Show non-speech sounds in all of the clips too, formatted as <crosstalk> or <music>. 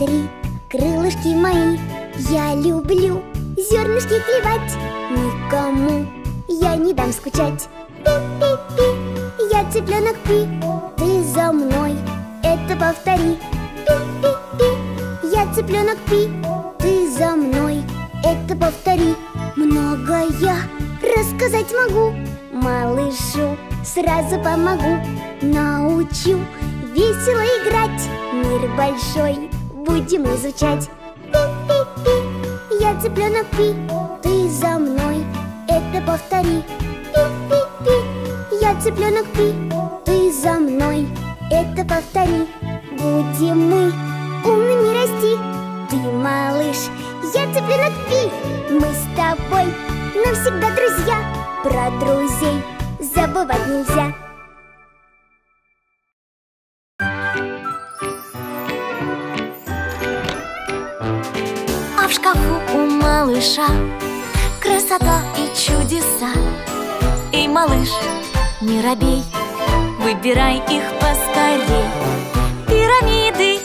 смотри, крылышки мои Я люблю зернышки клевать. Никому я не дам скучать. Пи-пи-пи, я цыпленок Пи. Ты за мной, это повтори. Пи-пи-пи, я цыпленок Пи. Ты за мной, это повтори. Много я рассказать могу. Малышу сразу помогу. Научу весело играть. Мир большой будем изучать. Пи-пи-пи, я цыпленок Пи Ты за мной, это повтори. Пи-пи-пи, я цыпленок Пи Ты за мной, это повтори. Будем мы умными расти. Ты малыш, я цыпленок Пи Мы с тобой навсегда друзья. Про друзей забывать нельзя малыша. Красота и чудеса. Эй, малыш, не робей Выбирай их поскорей. Пирамиды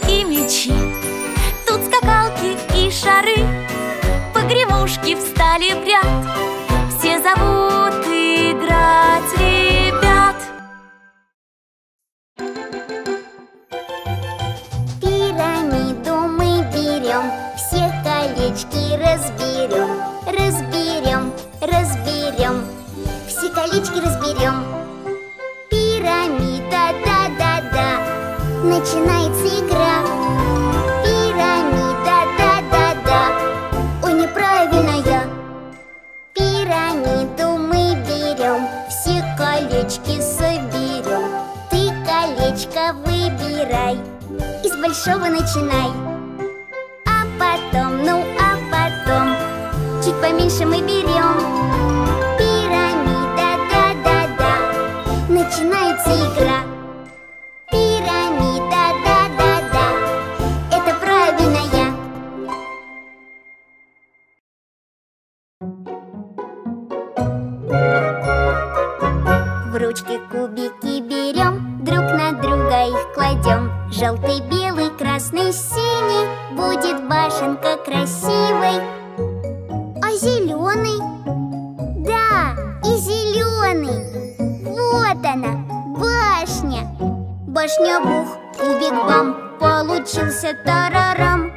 Башня бух, кубик бам, получился тарарам.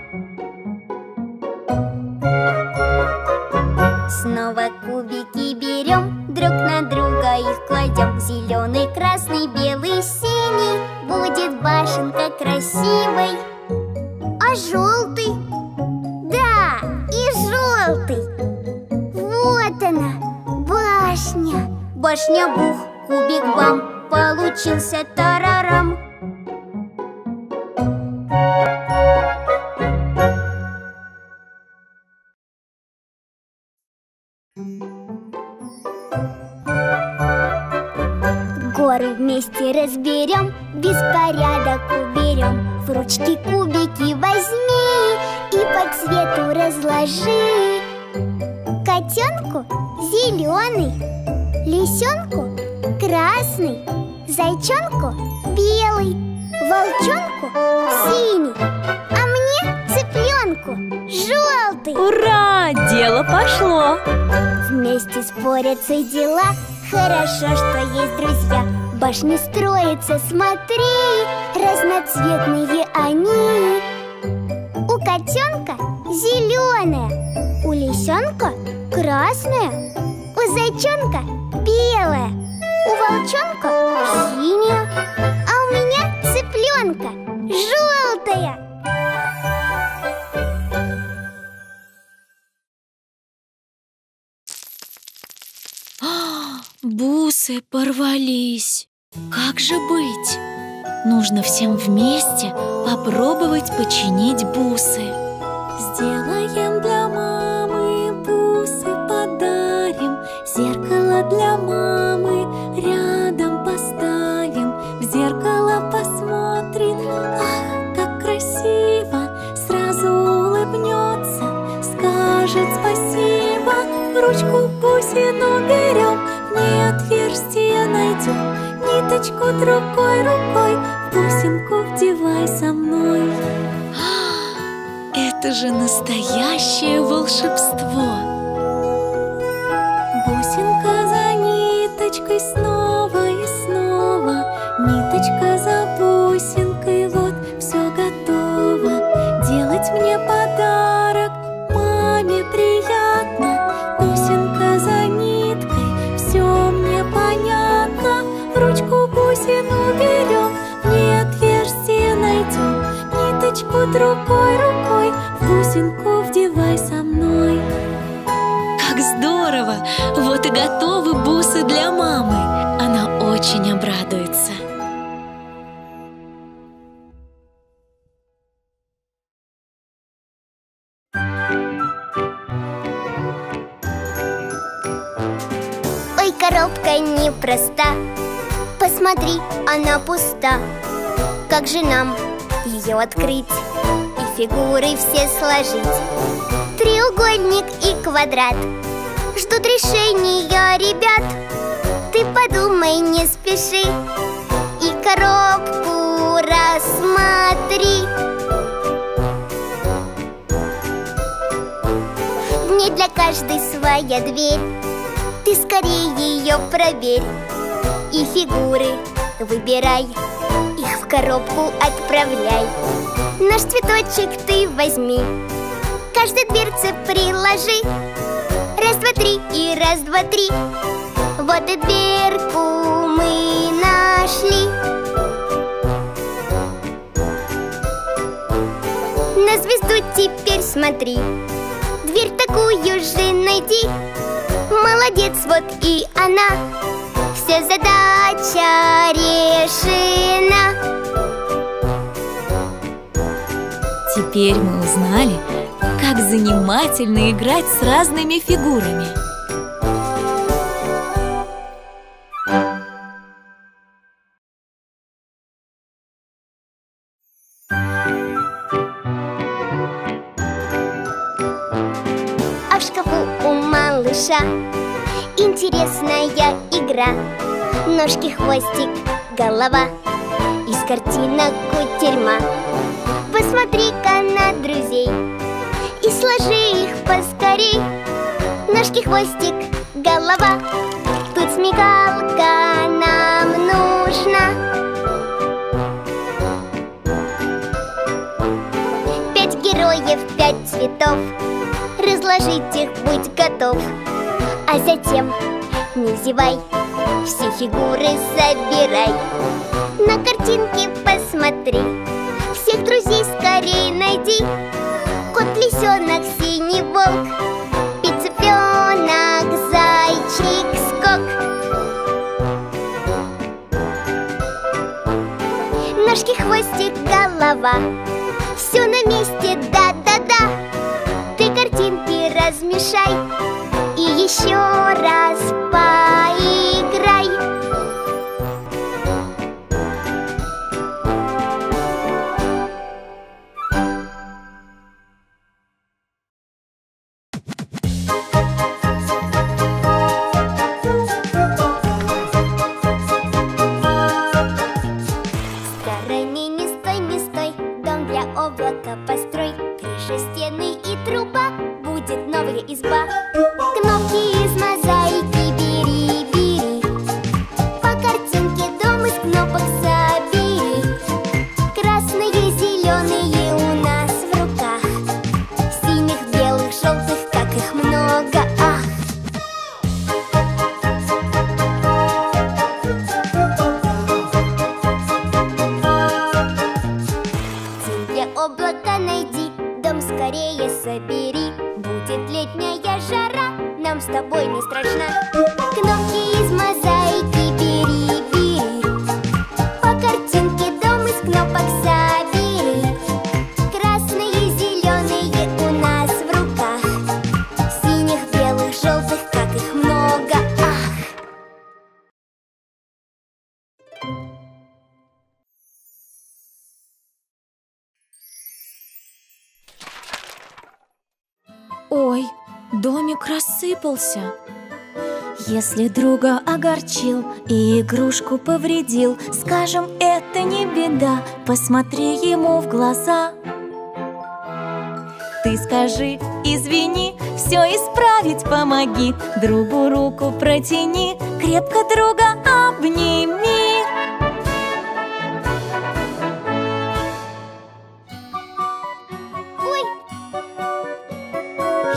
Снова кубики берем, друг на друга их кладем. Зеленый, красный, белый, синий. Будет башенка красивой. А желтый? Да, и желтый Вот она, башня. Башня бух, кубик бам Получился тарарам Горы вместе разберем, беспорядок уберем. В ручки кубики возьми и по цвету разложи. Котенку зеленый, лисенку красный Зайчонку белый, волчонку синий А мне цыпленку желтый. Ура! Дело пошло! Вместе спорятся дела. Хорошо, что есть друзья. Башни строятся, смотри Разноцветные они. У котенка зеленая У лисенка красная У зайчонка белая У волчонка синяя цыпленка желтая Бусы порвались. Как же быть? Нужно всем вместе попробовать починить бусы. Сделаем для Ручку бусину берем, в ней отверстие найдем. Ниточку другой рукой в бусинку вдевай со мной. Это же настоящее волшебство! Ниточку другой рукой, в бусинку вдевай со мной как здорово! Вот и готовы бусы для мамы. Она очень обрадуется. Ой, коробка непроста Посмотри, она пуста Как же нам ее открыть И фигуры все сложить. Треугольник и квадрат. Ждут решения, ребят. Ты подумай, не спеши. И коробку рассмотри. Не для каждой своя дверь. Ты скорее ее проверь. И фигуры выбирай Их в коробку отправляй. Наш цветочек ты возьми. Каждой дверце приложи. Раз, два, три и раз, два, три. Вот и дверку мы нашли. На звезду теперь смотри. Дверь такую же найди. Молодец, вот и она. Все задача Теперь мы узнали, как занимательно играть с разными фигурами. А в шкафу у малыша Интересная игра Ножки, хвостик, голова Из картинок кутерьма Посмотри-ка друзей. И сложи их поскорей. Ножки, хвостик, голова. Тут смекалка нам нужна. Пять героев, пять цветов. Разложить их будь готов. А затем не зевай Все фигуры собирай На картинке посмотри. Всех друзей скорее найди. Кот, лисенок, синий волк Пиццепленок, зайчик, скок. Ножки, хвостик, голова. Все на месте, да-да-да. Ты картинки размешай И еще раз поиграй Ой, домик рассыпался. Если друга огорчил и игрушку повредил, Скажем, это не беда, посмотри ему в глаза. ты скажи, извини Все исправить помоги Другу руку протяни Крепко друга обними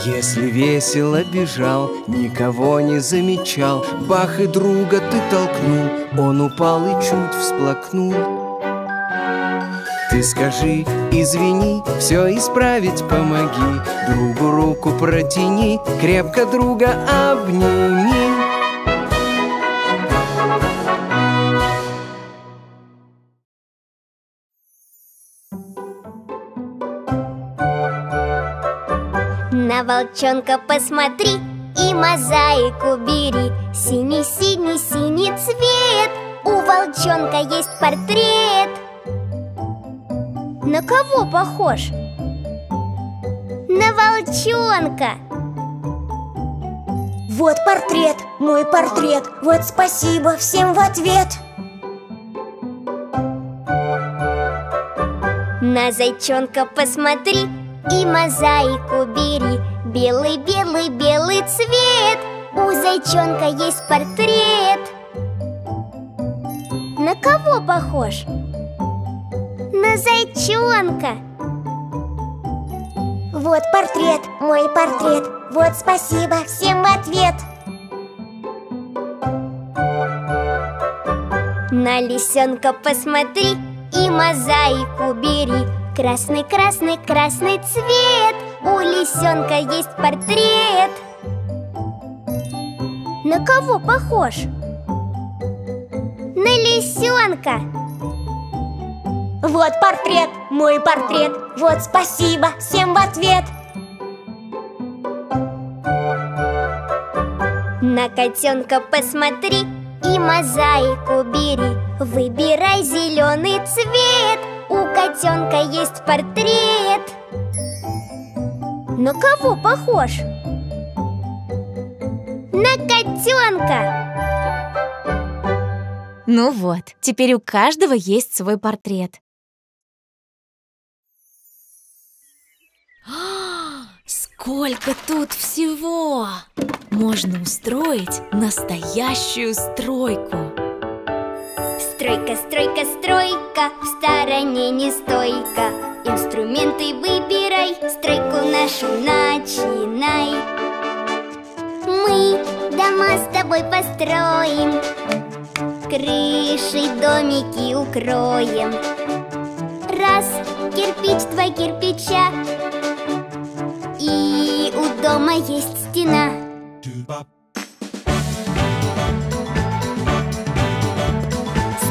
Если весело бежал, никого не замечал Бах и друга ты толкнул, он упал и чуть всплакнул. Ты скажи, извини, все исправить помоги Другу руку протяни, крепко друга обними волчонка посмотри И мозаику бери. Синий-синий-синий цвет. У волчонка есть портрет. На кого похож? На волчонка. Вот портрет, мой портрет. Вот спасибо всем в ответ. На зайчонка посмотри и мозаику бери Белый-белый-белый цвет. У зайчонка есть портрет. На кого похож? На зайчонка. Вот портрет, мой портрет. Вот спасибо всем в ответ. На лисенка посмотри и мозаику бери. Красный-красный-красный цвет У лисенка есть портрет. На кого похож? На лисенка. Вот портрет, мой портрет. Вот спасибо всем в ответ. На котенка посмотри и мозаику бери. Выбирай зеленый цвет. У котенка есть портрет На кого похож? На котенка Ну вот, теперь у каждого есть свой портрет <gasps> Сколько тут всего! Можно устроить настоящую стройку Стройка, стройка, стройка, в стороне не стойка Инструменты выбирай, стройку нашу начинай. Мы дома с тобой построим Крыши домики укроем. Раз, кирпич, два кирпича И у дома есть стена.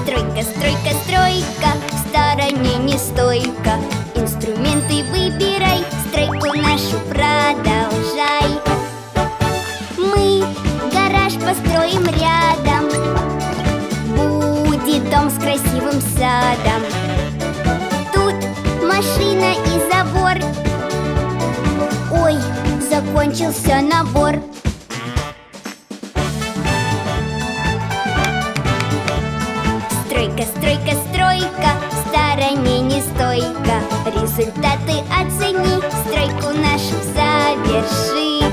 Стройка, стройка, стройка, в стороне не стойка Инструменты выбирай, стройку нашу продолжай. Мы гараж построим рядом Будет дом с красивым садом. Тут машина и забор. Ой, закончился набор. Стройка, стройка, стройка, стороне не стойка. Результаты оцени, стройку нашу заверши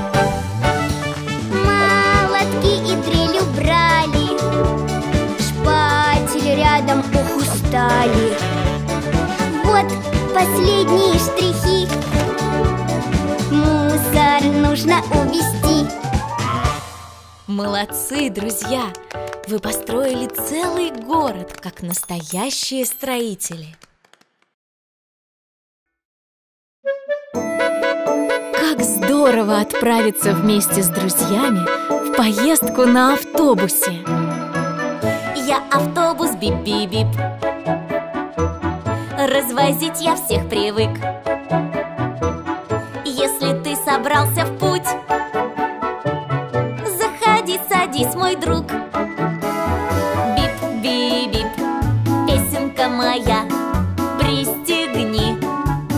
Молотки и дрель убрали Шпатель рядом, ох, устали Вот последние штрихи. Мусор нужно увести. Молодцы, друзья! Вы построили целый город, как настоящие строители. Как здорово отправиться вместе с друзьями в поездку на автобусе. Я автобус бип-бип-бип. Развозить я всех привык. Если ты собрался в путь, заходи, садись, мой друг. Моя, пристегни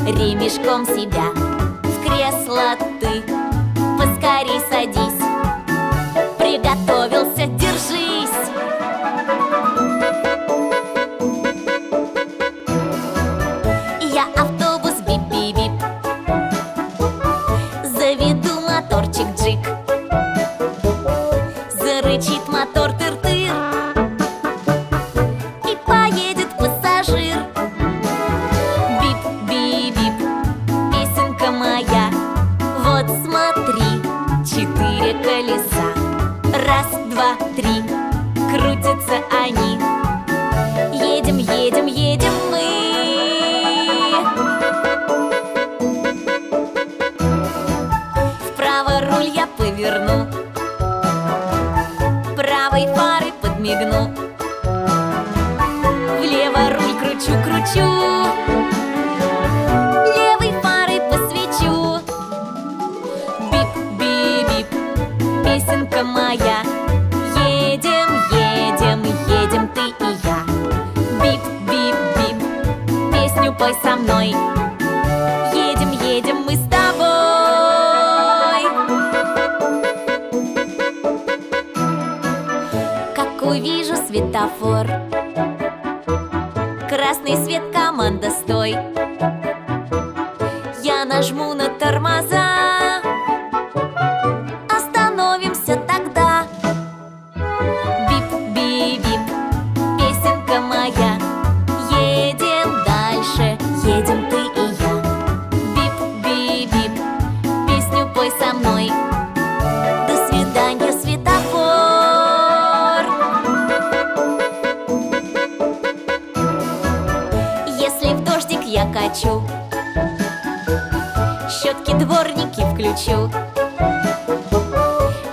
ремешком себя. В кресло ты поскорей садись. Приготовился, держись.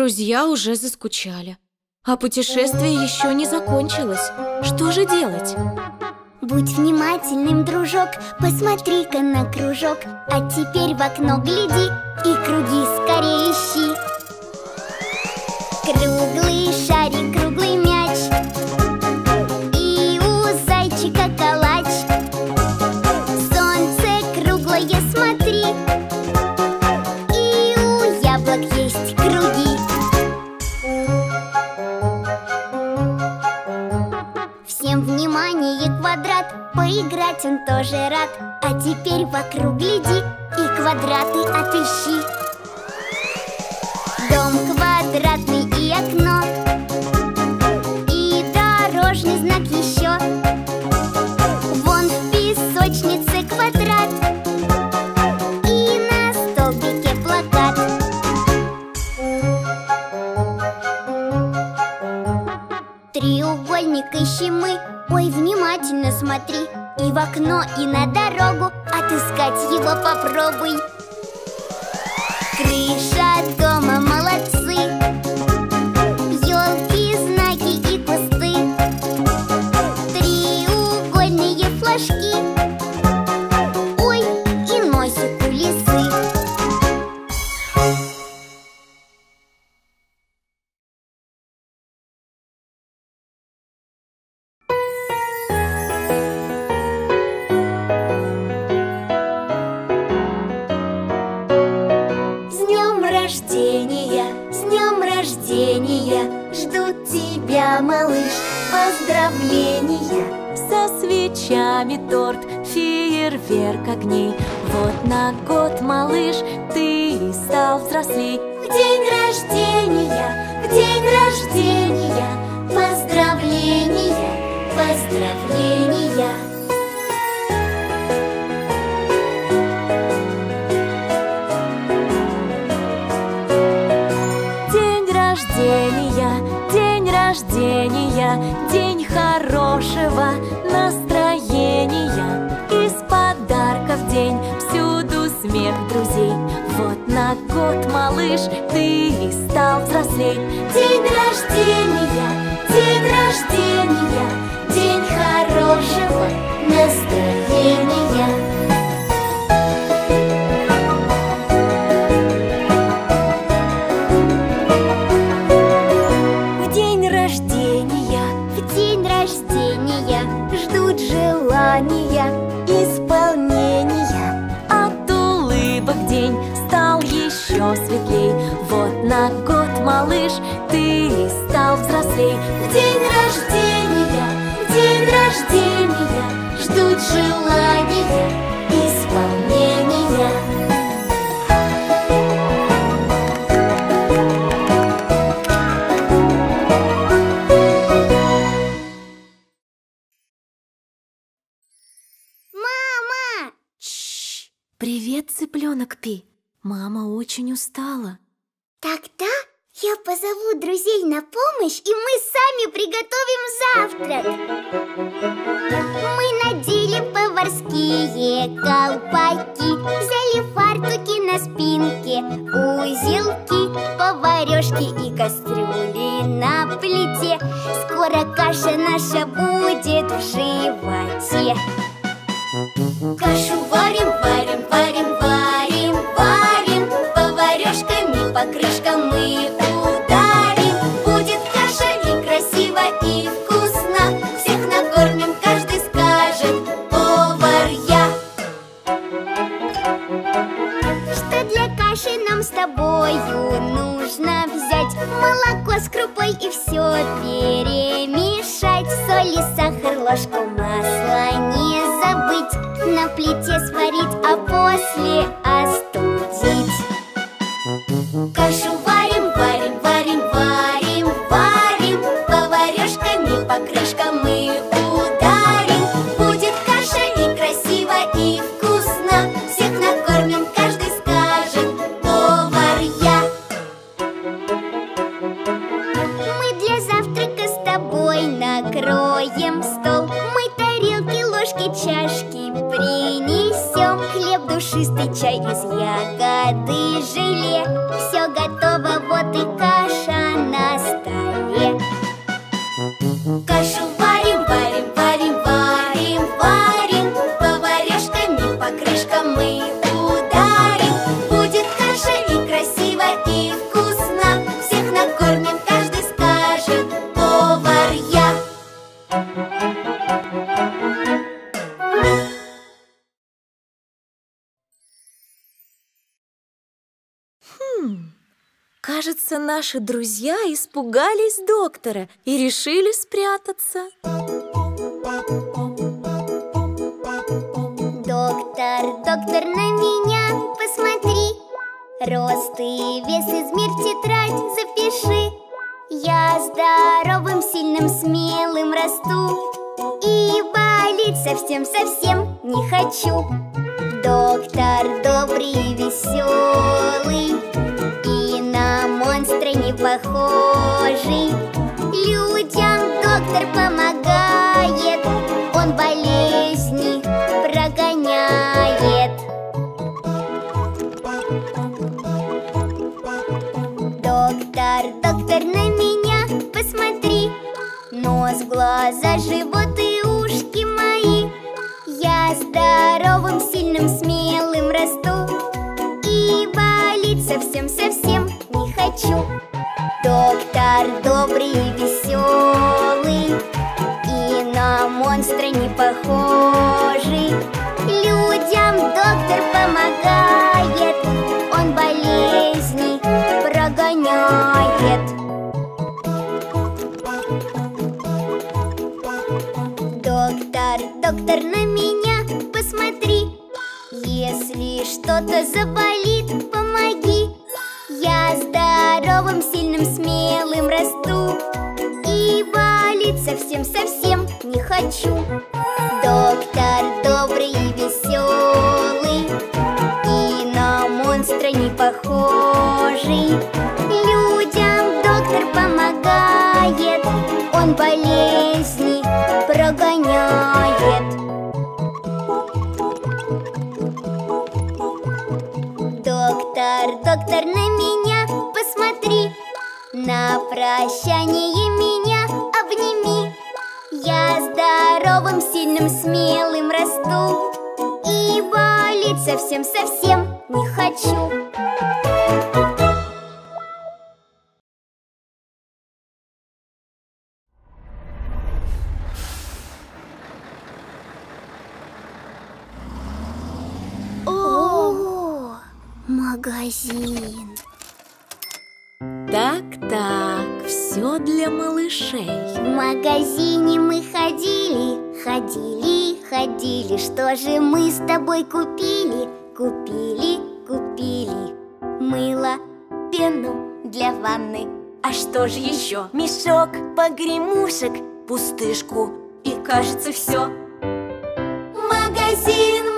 Друзья уже заскучали. А путешествие еще не закончилось. Что же делать? Будь внимательным, дружок, посмотри-ка на кружок А теперь в окно гляди и круги скорее ищи Круглый шарик Поиграть он тоже рад. А теперь вокруг гляди И квадраты отыщи. день хорошего настроения. Из подарков день, всюду смех друзей. Вот на год, малыш, ты и стал взрослей День рождения, день рождения, день хорошего настроения. Взрослей В день рождения, в день рождения Ждут желания исполнения. Мама! Привет, цыпленок Пи. Мама очень устала. Тогда я позову друзей на помощь, и мы сами приготовим завтрак. Мы надели поварские колпаки, взяли фартуки на спинке, узелки, поварешки и кастрюли на плите. Скоро каша наша будет в животе. Кашу варим, варим, варим, варим, варим Поварешками по с крупой и все перемешать. Соль и сахар, ложку масла не забыть. На плите сварить, а после остудить Все готово, Кажется, наши друзья испугались доктора и решили спрятаться. Доктор, доктор, на меня посмотри. Рост и вес измерь тетрадь, запиши. Я здоровым, сильным, смелым расту. И болеть совсем-совсем не хочу. Доктор добрый веселый Нос, глаза, живот и ушки мои. Я здоровым, сильным, смелым расту. И болеть совсем-совсем не хочу. Доктор добрый и веселый И на монстра не похожий. Людям доктор помогает магазин. Так-так, все для малышей. В магазине мы ходили, ходили, ходили. Что же мы с тобой купили? Купили, купили. Мыло, пену для ванны. А что же еще? Мешок, погремушек, пустышку. И кажется, все. Магазин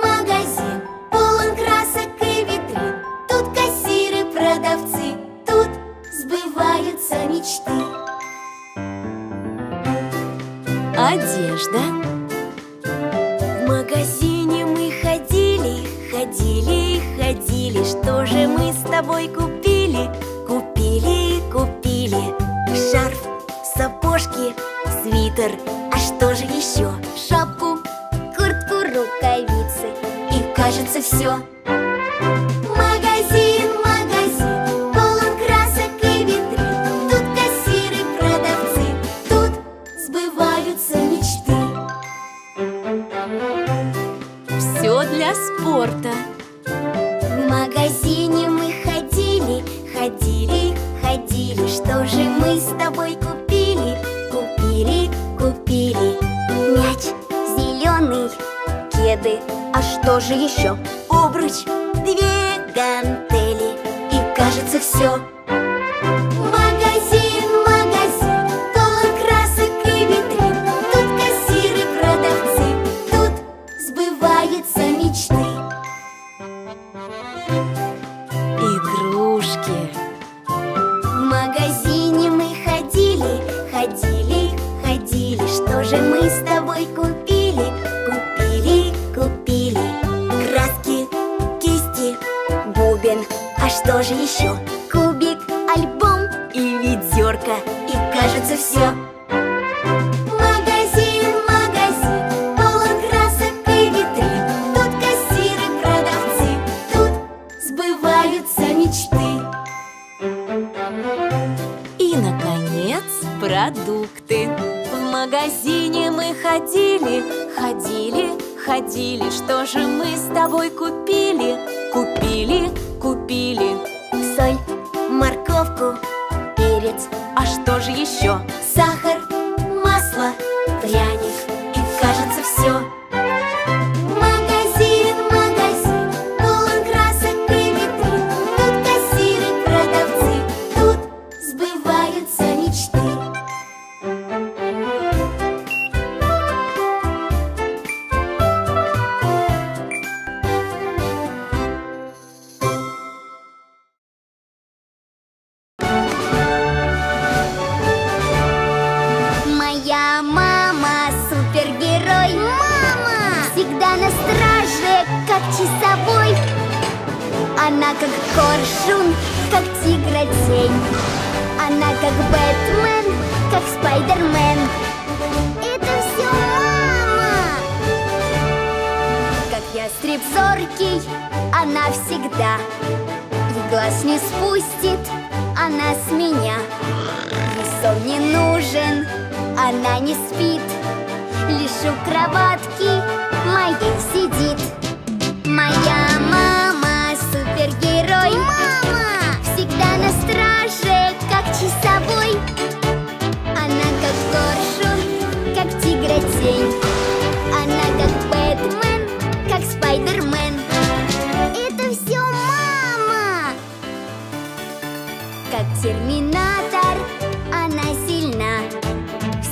Ходили, ходили, что же мы с тобой купили? Купили, купили Шарф, сапожки, свитер А что же еще? Шапку, куртку, рукавицы И кажется все что же еще? Обруч, две гантели и кажется все.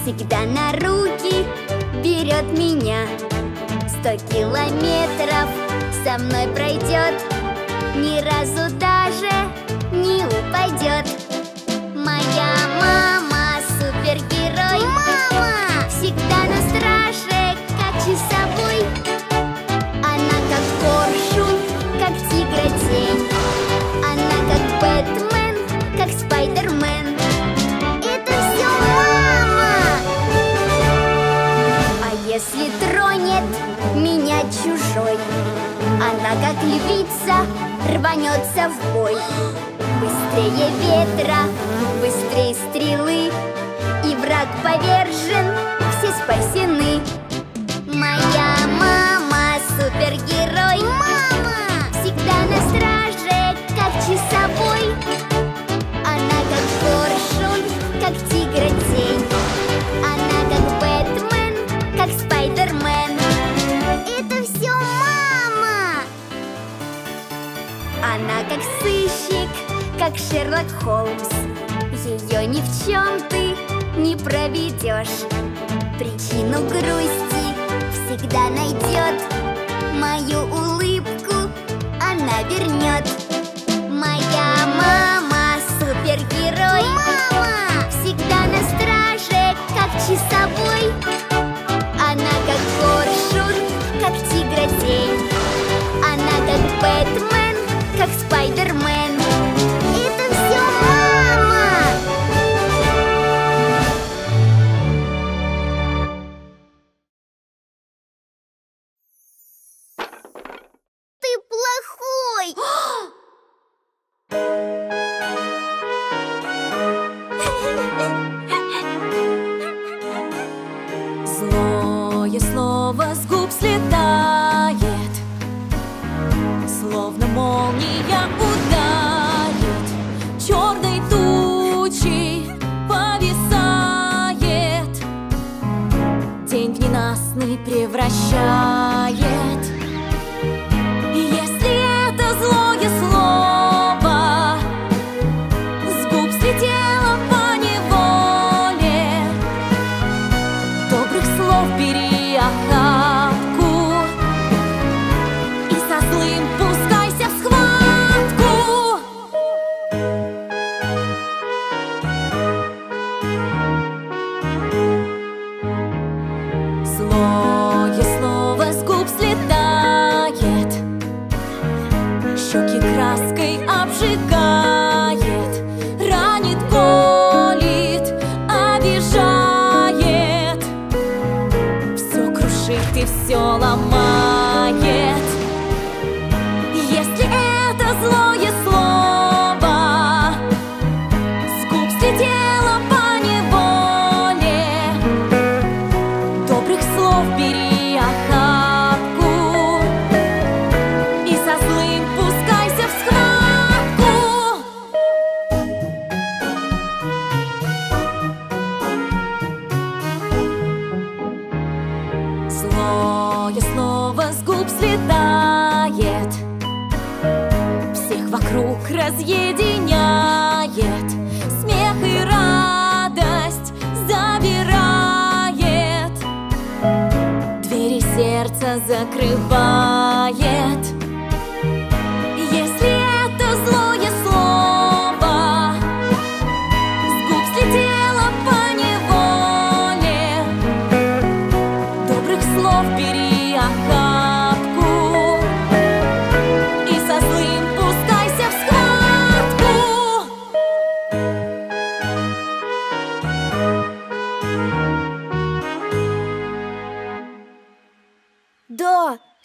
всегда на руки берет меня. Сто километров со мной пройдет Ни разу даже не упадет. Моя мама супергерой Мама! Всегда на страже. чужой. Она, как львица, рванется в бой. Быстрее ветра, быстрее стрелы, И враг повержен, все спасены. Моя мама супергерой. как Шерлок Холмс. Ее ни в чем ты не проведешь Причину грусти всегда найдет Мою улыбку она вернет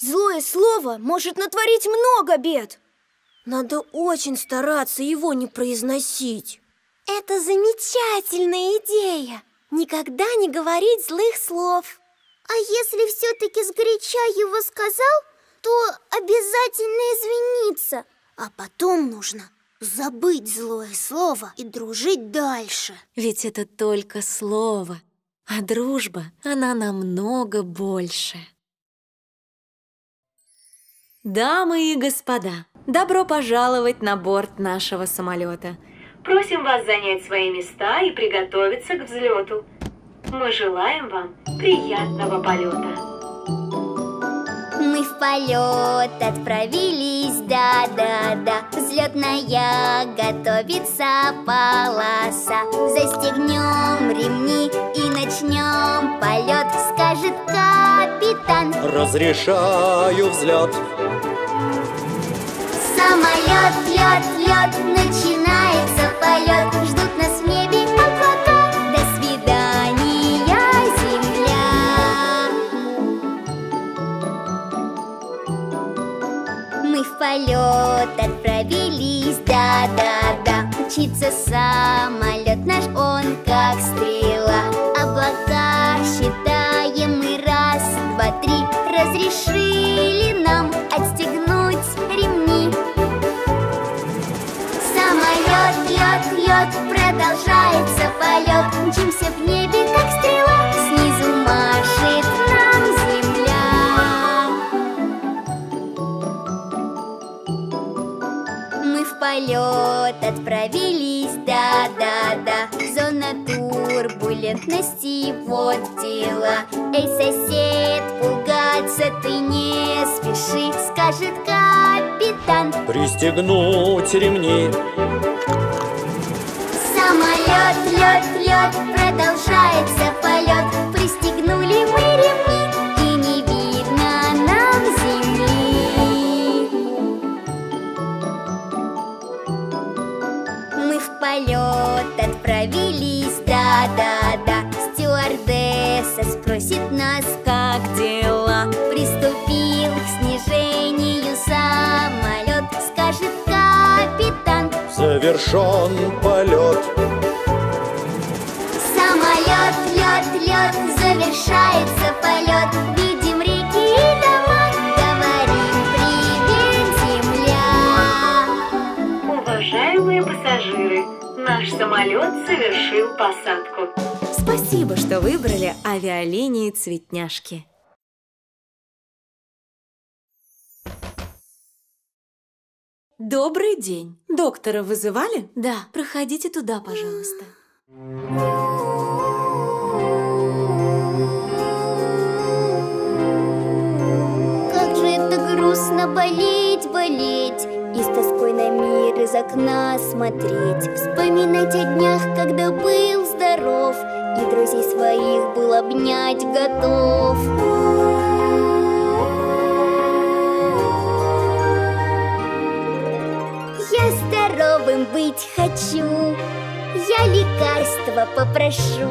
злое слово может натворить много бед. Надо очень стараться его не произносить. Это замечательная идея. Никогда не говорить злых слов. А если все-таки сгоряча его сказал, то обязательно извиниться А потом нужно забыть злое слово и дружить дальше. Ведь это только слово, а дружба, она намного больше. Дамы и господа, добро пожаловать на борт нашего самолета. Просим вас занять свои места и приготовиться к взлету. Мы желаем вам приятного полета. Мы в полет отправились, да-да-да Взлетная готовится полоса Застегнем ремни и начнем полет Скажет капитан Разрешаю взлет Самолет, лед, лед, начинается полет. Ждут нас в небе облака. До свидания, земля. Мы в полет отправились, да-да-да. Мчится самолет лед, продолжается полет Мчимся в небе, как стрела. Снизу машет нам земля. Мы в полет отправились, да-да-да. Зона турбулентности Вот дела Эй, сосед, пугаться ты не спеши Скажет капитан. Пристегнуть ремни Самолет, лед, лед, продолжается полет. Пристегнули мы ремни И не видно нам земли. Мы в полет отправились, да-да-да. Стюардесса спросит нас, как дела. Приступил к снижению самолет. Скажет капитан Завершен полет лед, лед, завершается полет Видим реки и дома, говорим привет, земля Уважаемые пассажиры, наш самолет совершил посадку. Спасибо, что выбрали авиалинии Цветняшки. Добрый день. Доктора вызывали? Да. Проходите туда, пожалуйста. <gasps> грустно болеть, болеть И с тоской на мир из окна смотреть. Вспоминать о днях, когда был здоров И друзей своих был обнять готов. Я здоровым быть хочу Я лекарства попрошу.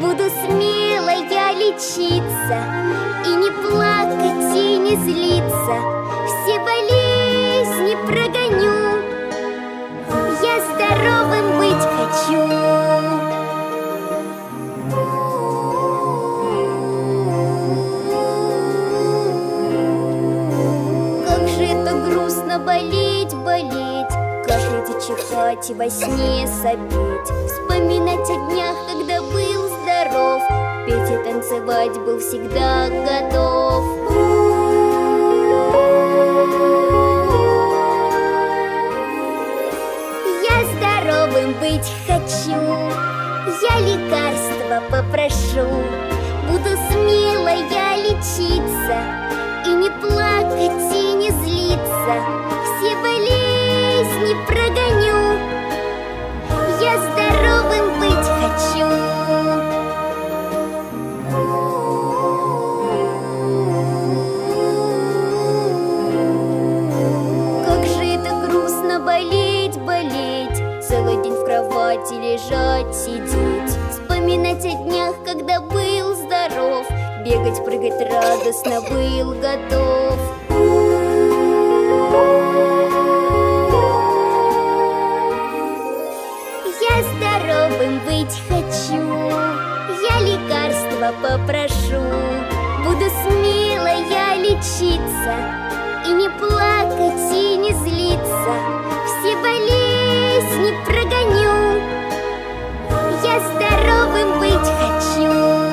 Буду смело я лечиться И не плакать, и не злиться. Все болезни прогоню. Я здоровым быть хочу. Как же это грустно болеть, болеть Кашлять и чихать и во сне сопеть. Вспоминать о днях, когда был танцевать был всегда готов. Я здоровым быть хочу Я лекарства попрошу. Буду смело я лечиться И не плакать, и не злиться. Все болезни прогоню. Я здоровым лежать, сидеть Вспоминать о днях, когда был здоров Бегать, прыгать радостно был готов. Я здоровым быть хочу Я лекарства попрошу. Буду смело я лечиться И не плакать, и не злиться. Все болезни прогоню здоровым быть хочу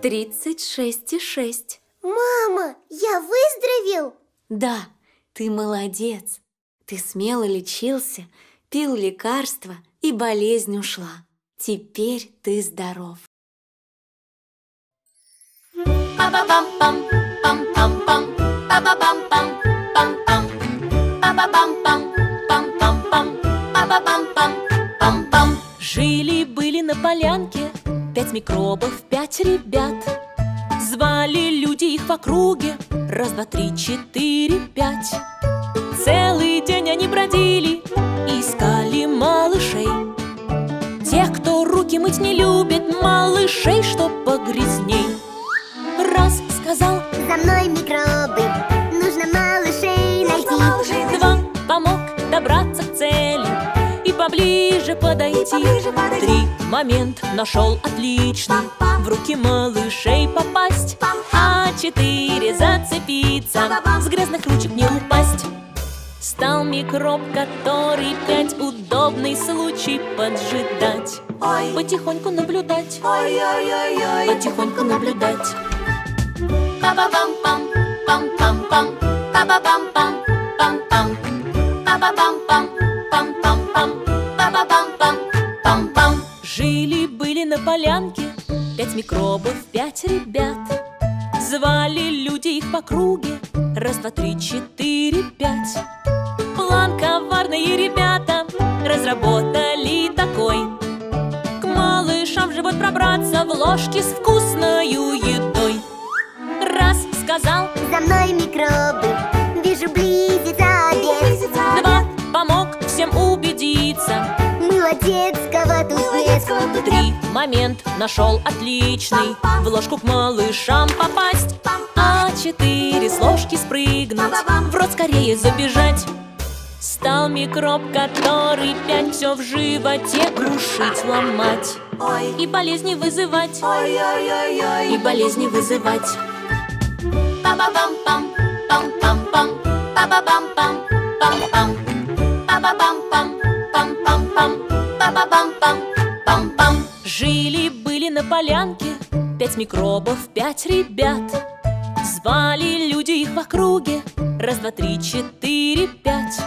Тридцать шесть и шесть. Мама, я выздоровел? Да, ты молодец. Ты смело лечился, пил лекарства, и болезнь ушла. Теперь ты здоров. Жили-были на полянке Пять микробов, пять ребят. Звали люди их в округе Раз, два, три, четыре, пять. Целый день они бродили Искали малышей кто руки мыть не любит Малышей, что погрязней. Раз сказал За мной микробы, нужно малышей найти Два помог добраться к цели И поближе подойти. Три момент нашел отличный В руки малышей попасть. А четыре зацепиться. С грязных ручек не упасть Стал микроб, который пять удобный случай поджидать. Ой. Потихоньку наблюдать. Ой-ой-ой-ой. Потихоньку наблюдать. Па-ба-бам-пам, пам-пам-пам. Па-ба-бам-пам, пам-пам. Па-ба-бам-пам, пам-пам-пам. Па-ба-бам-пам, пам-пам. Жили-были на полянке. Пять микробов, пять ребят. Звали люди их по круге. Раз, два, три, четыре, пять коварные ребята Разработали такой. К малышам в живот пробраться В ложке с вкусною едой. Раз сказал, За мной микробы, вижу близится обед два помог всем убедиться. Молодецкого тут нет Три момент нашел отличный. В ложку к малышам попасть А четыре с ложки спрыгнуть. В рот скорее забежать Стал микроб, который пять все в животе крушить, ломать. Ой. И болезни вызывать, Ой-ой-ой-ой. и болезни вызывать. Па-ба-бам-пам, пам-пам-пам, па-ба-бам-пам, пам-пам. Па-ба-бам-пам, пам-пам-пам, па-ба-бам-пам, пам-пам. Жили-были на полянке Пять микробов, пять ребят Звали люди их в округе. Раз, два, три, четыре, пять.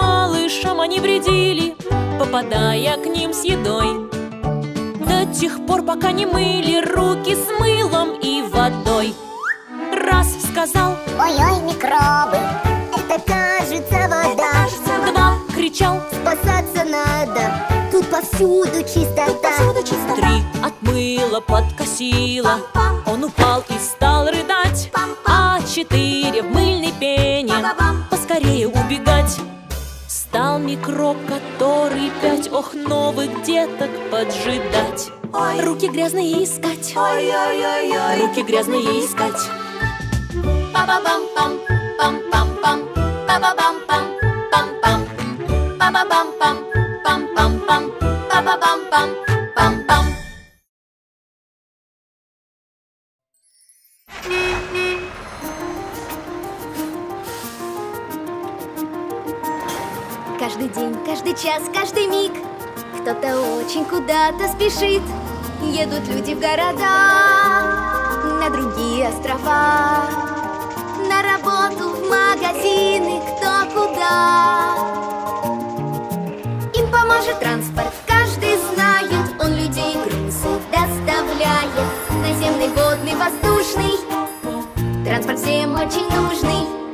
Малышам они вредили Попадая к ним с едой. До тех пор, пока не мыли руки с мылом и водой. Раз сказал, Ой-ой, микробы, это кажется вода два кричал, Спасаться надо, тут повсюду чистота три отмыло, подкосило Он упал и стал микроб, который пять. Ох, новых деток поджидать. Ой. Руки грязные искать. Ой-ой-ой-ой. Руки грязные искать. Па-ба-бам-пам, пам-пам-пам, па-ба-бам-пам, пам-пам. Па-ба-бам-пам, пам-пам-пам, па-ба-бам-пам, пам-пам Каждый день, каждый час, каждый миг. Кто-то очень куда-то спешит. Едут люди в города На другие острова. На работу, в магазины Кто куда. Им поможет транспорт Каждый знает. Он людей грузы доставляет. Наземный, водный, воздушный. Транспорт всем очень нужный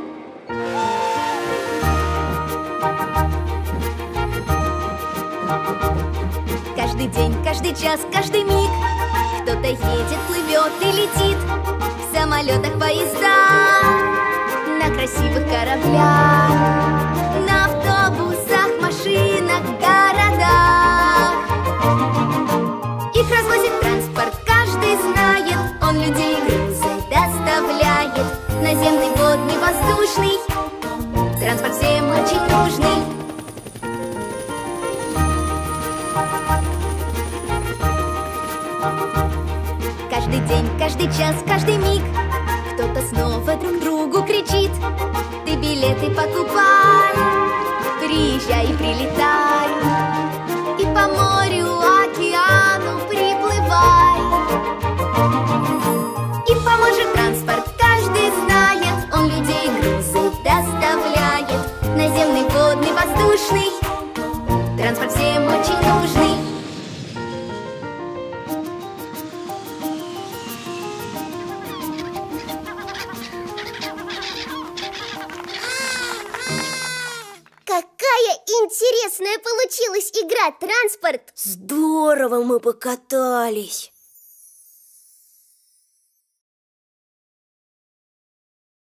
Каждый день, каждый час, каждый миг. Кто-то едет, плывет и летит. В самолетах, поездах На красивых кораблях На автобусах, машинах, городах. Их развозит транспорт, каждый знает. Он людей грузы доставляет. Наземный, водный, воздушный. Транспорт всем очень нужный день, каждый час, каждый миг. Кто-то снова друг другу кричит Ты билеты покупай Приезжай и прилетай И по морю, «Транспорт» Здорово мы покатались.